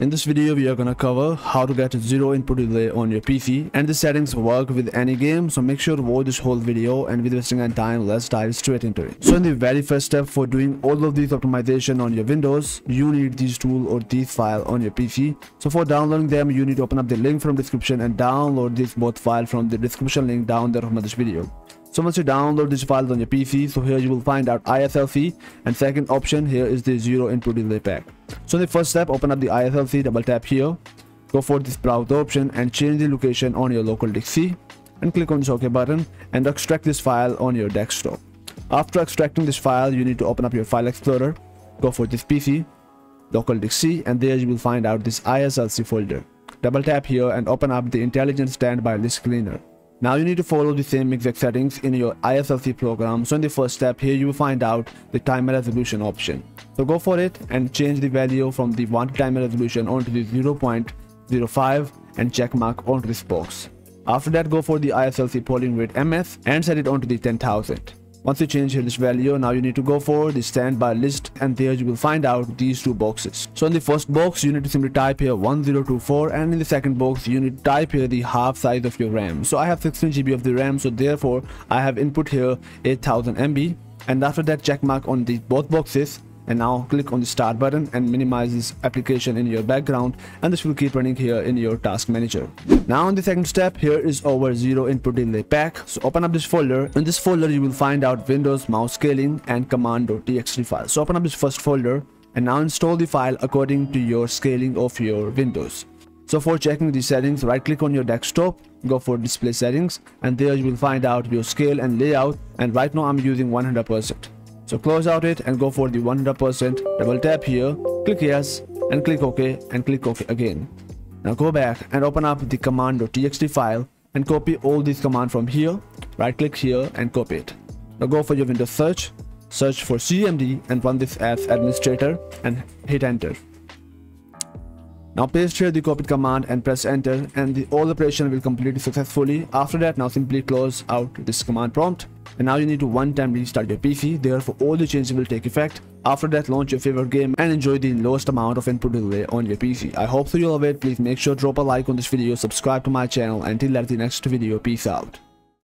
In this video, we are gonna cover how to get zero input delay on your PC and the settings work with any game. So make sure to watch this whole video and with wasting any time, let's dive straight into it. So in the very first step for doing all of these optimization on your Windows, you need these tool or these file on your PC. So for downloading them, you need to open up the link from description and download this both file from the description link down there from this video. So once you download this file on your PC, so here you will find out ISLC and second option here is the zero input delay pack. So in the first step, open up the ISLC, double tap here, go for this browse option and change the location on your local C and click on this OK button and extract this file on your desktop. After extracting this file, you need to open up your file explorer, go for this PC, local C and there you will find out this ISLC folder. Double tap here and open up the intelligent standby list cleaner. Now you need to follow the same exact settings in your ISLC program. So in the first step here you will find out the timer resolution option. So go for it and change the value from the one timer resolution onto the 0.05 and check mark onto this box. After that go for the ISLC polling rate MS and set it onto the 10,000. Once you change this value, now you need to go for the standby list and there you will find out these two boxes. So in the first box, you need to simply type here 1024 and in the second box, you need to type here the half size of your RAM. So I have 16 GB of the RAM, so therefore I have input here 8000 MB and after that check mark on the both boxes and now click on the start button and minimize this application in your background and this will keep running here in your task manager. Now in the second step here is our zero input delay pack. So open up this folder. In this folder you will find out windows mouse scaling and command.txt file. So open up this first folder and now install the file according to your scaling of your windows. So for checking the settings, right click on your desktop, go for display settings and there you will find out your scale and layout. And right now I'm using 100%. So close out it and go for the 100%. Double tap here, click yes and click OK and click OK again. Now go back and open up the command.txt file and copy all these commands from here. Right click here and copy it. Now go for your Windows search, search for CMD and run this as administrator and hit enter. Now paste here the copied command and press enter and the all operation will complete successfully. After that now simply close out this command prompt and now you need to one time restart your PC therefore all the changes will take effect. After that launch your favorite game and enjoy the lowest amount of input delay on your PC. I hope so you love it. Please make sure to drop a like on this video, subscribe to my channel and until at the next video. Peace out.